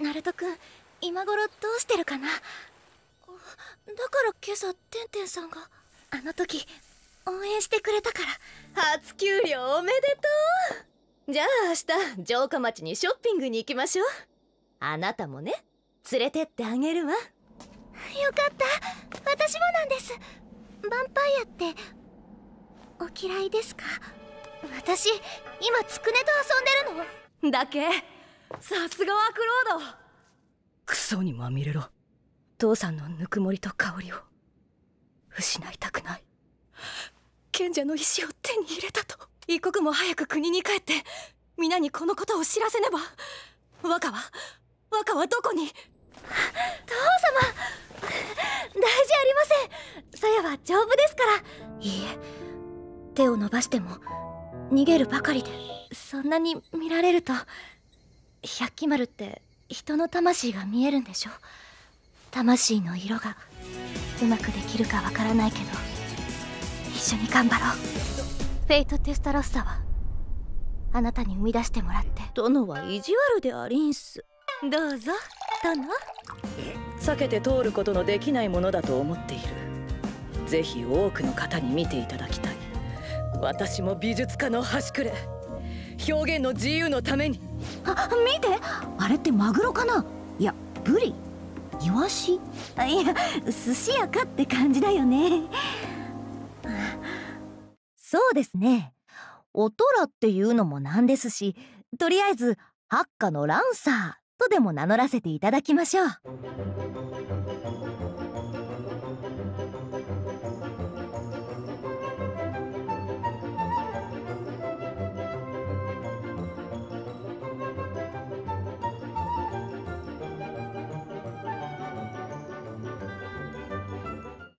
ナルト君今頃どうしてるかな？だから今朝てんてんさんが。あの時応援してくれたから。初給料おめでとう。じゃあ明日城下町にショッピングに行きましょう。あなたもね連れてってあげるわ。よかった。私もなんです。ヴァンパイアってお嫌いですか？私今つくねと遊んでるの。だけ？さすがはクロード。クソにまみれろ。父さんのぬくもりと香りを。失いたくない。賢者の石を手に入れたと。一刻も早く国に帰って皆にこのことを知らせねば。若は若はどこに？父様大事ありません。さやは丈夫ですから。いいえ。手を伸ばしても逃げるばかりでそんなに見られると百鬼丸って人の魂が見えるんでしょ魂の色がうまくできるかわからないけど一緒に頑張ろう。フェイト・テスタロッサはあなたに生み出してもらって。殿は意地悪でありんす。どうぞ。殿。避けて通ることのできないものだと思っている。ぜひ多くの方に見ていただきたい私も美術家の端くれ。表現の自由のために。あ見て。あれってマグロかな？いやブリ。イワシ？いや寿司屋かって感じだよね。そうですね。おとらっていうのもなんですしとりあえずハッカのランサーとでも名乗らせていただきましょう